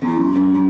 Bye.